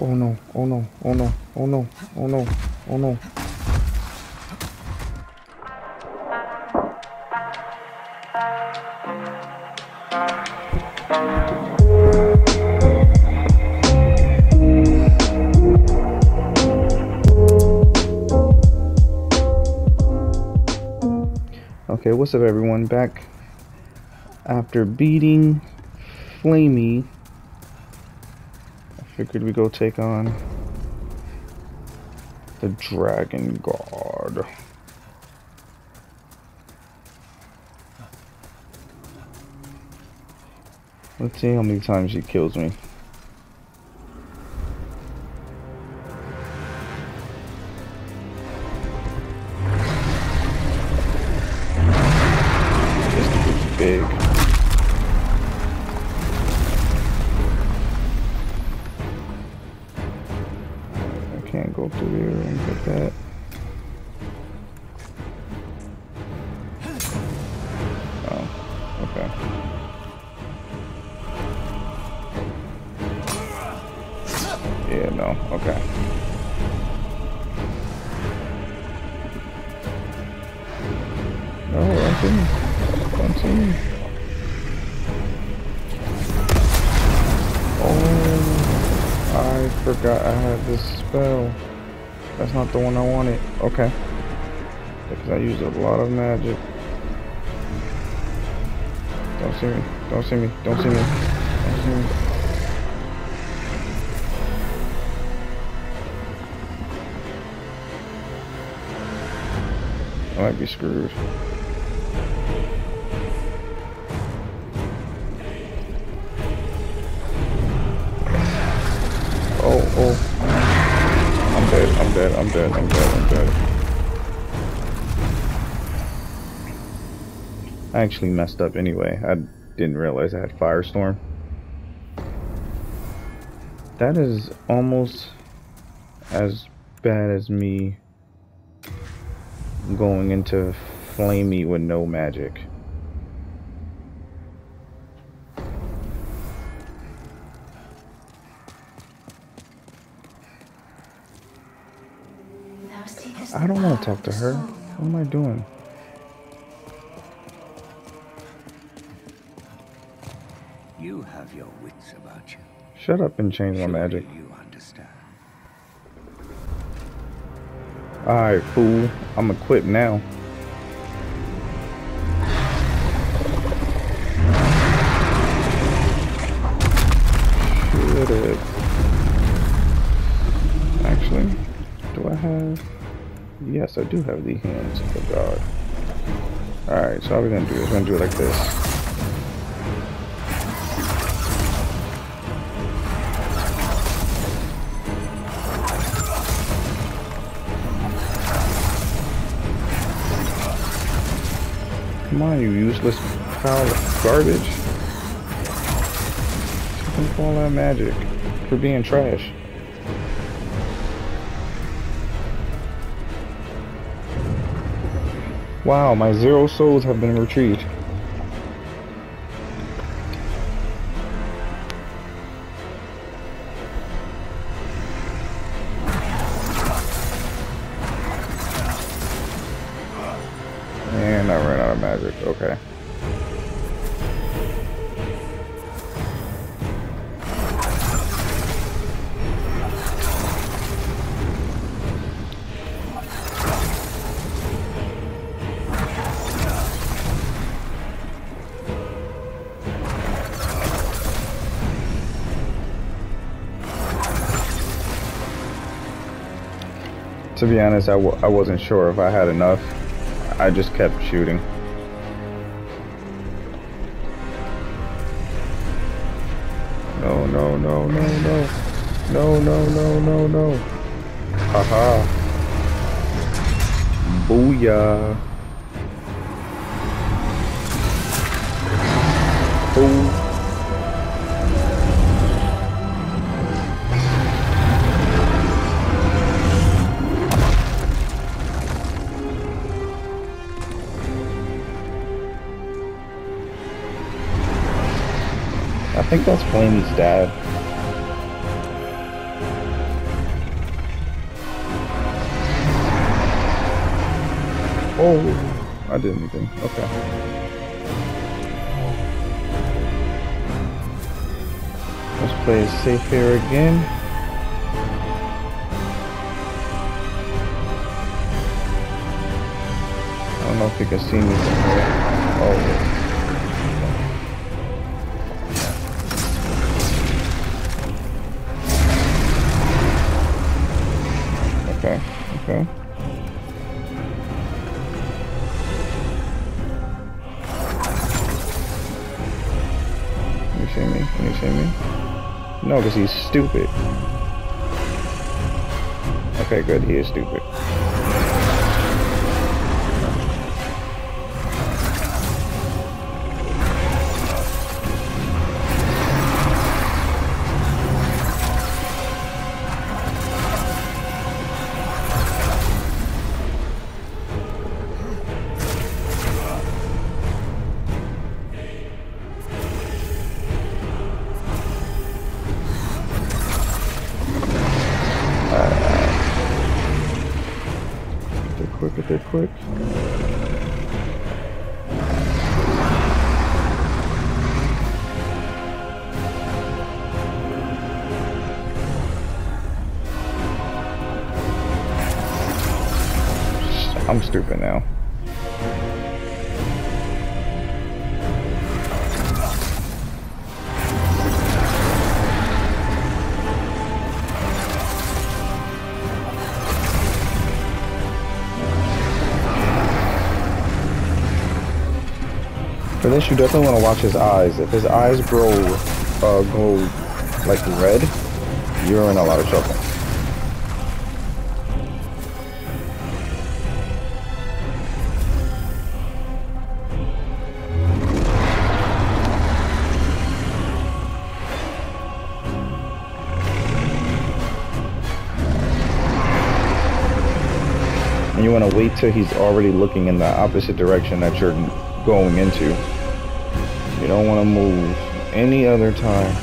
Oh no, oh no, oh no, oh no, oh no, oh no. Okay, what's up everyone? Back after beating Flamey. Figured we go take on the Dragon God. Let's see how many times he kills me. Forgot I had this spell. That's not the one I wanted. Okay. Because I used a lot of magic. Don't see me. Don't see me. Don't see me. Don't see me. I might be screwed. Dead, I'm dead, I'm dead. I actually messed up anyway. I didn't realize I had Firestorm. That is almost as bad as me going into Flamey with no magic. I don't want to talk to her. What am I doing? You have your wits about you. Shut up and change my magic. You understand. Alright, fool. I'm equipped now. Yes, I do have the hands of the god. Alright, so how we gonna do this? We're gonna do it like this. Come on, you useless pile of garbage. Taking all that magic for being trash. Wow, my zero souls have been retrieved. And I ran out of magic. Okay. To be honest, I w I wasn't sure if I had enough. I just kept shooting. No, no, no, no, no. No, no, no, no, no. Haha. Booyah. I think that's Flamey's dad. Oh, I did anything. Okay. Let's play it safe here again. I don't know if you can see me from here. Oh. Because he's stupid. Okay, good. He is stupid. There quick. I'm stupid now. For this, you definitely want to watch his eyes. If his eyes grow, uh, go like red, you're in a lot of trouble. And you want to wait till he's already looking in the opposite direction that you're going into. You don't want to move any other time.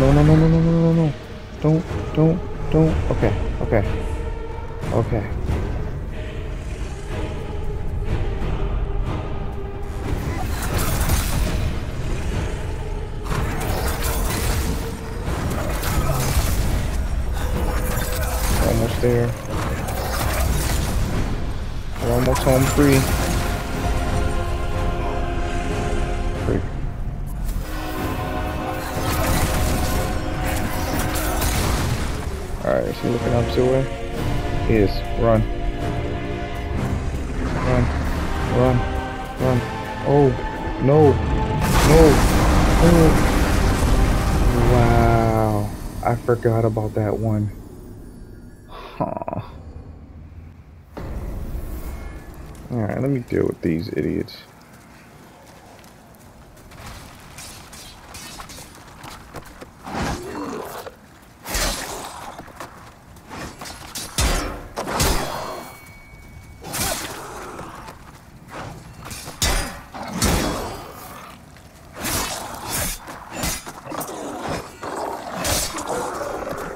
No, no, no, no, no, no, no, no. Don't, don't, don't. Okay, okay. Okay. Almost there. Almost home free. Alright, is he looking up to way? He is. Run. Run. Run. Run. Oh. No. No. No. Wow. I forgot about that one. Alright, let me deal with these idiots.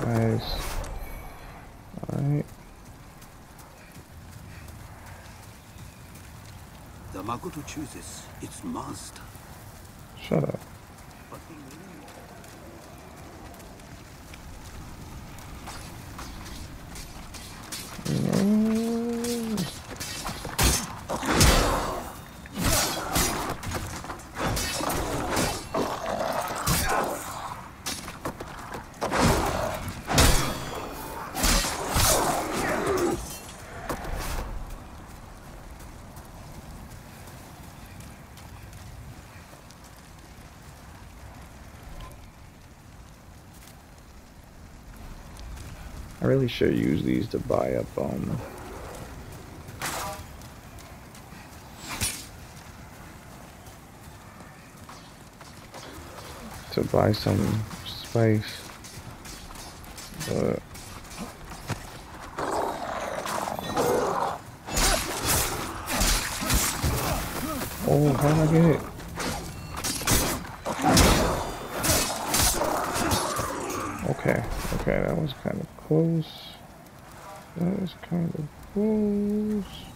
Nice. Alright. Makoto chooses its master. Shut up. Really should use these to buy up um to buy some spice. But Oh, how did I get hit? Okay, okay, that was kind of close. That is kind of close.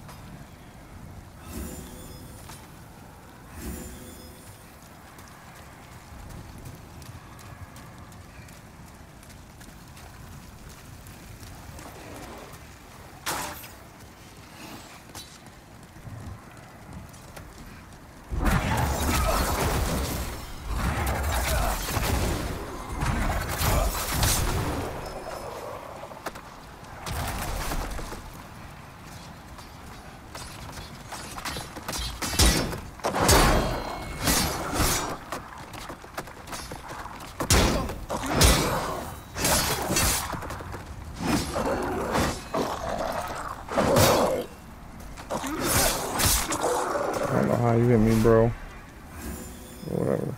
You hit me, bro. Whatever.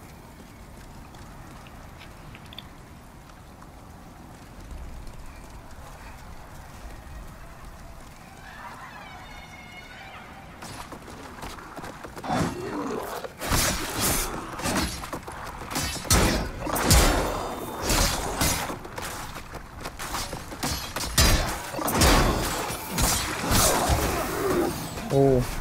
Oh.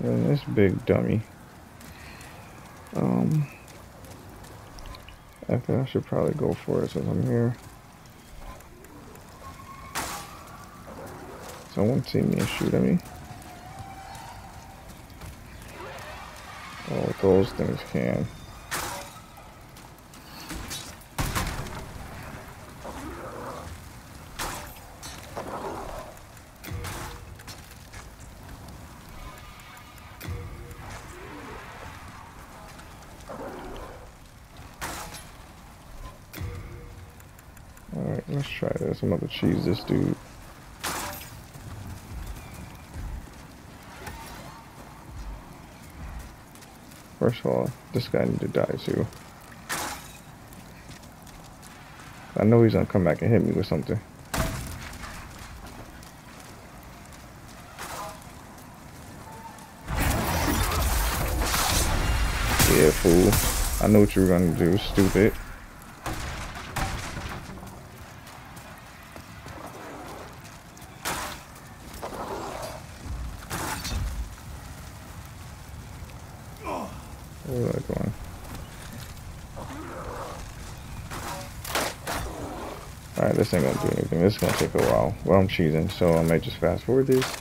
This big dummy. Um, I think I should probably go for it since I'm here. Someone see me shoot at me. Oh, those things can. Let's try this. I'm about to cheese this dude. First of all, this guy need to die too. I know he's gonna come back and hit me with something. Yeah, fool. I know what you were gonna do, stupid. Alright, this ain't gonna do anything. This is gonna take a while. Well, I'm cheesing, so I might just fast forward this.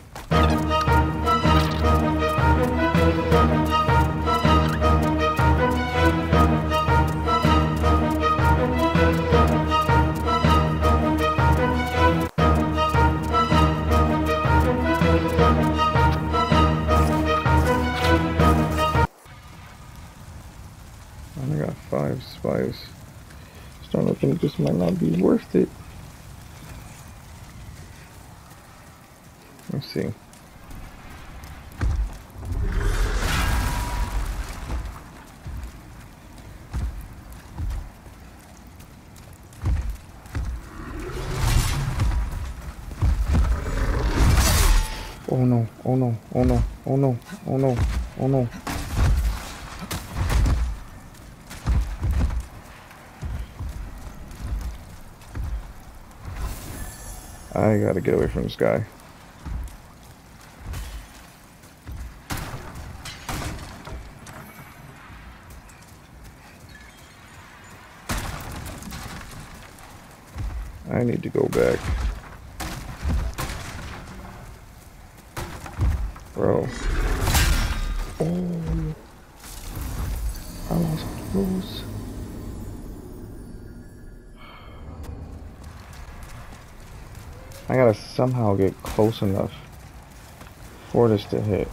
Starting to think this might not be worth it. Let's see. Oh no, oh no, oh no, oh no, oh no, oh no. I gotta get away from this guy. I need to go back. I gotta somehow get close enough for this to hit.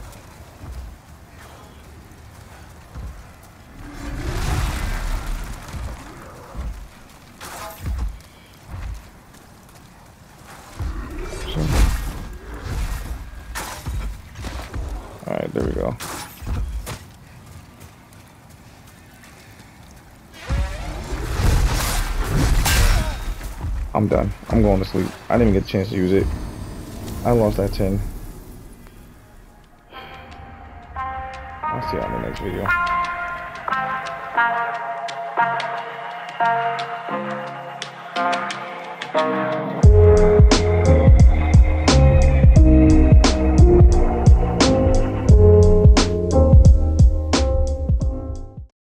I'm done. I'm going to sleep. I didn't even get a chance to use it. I lost that 10. I'll see you on the next video.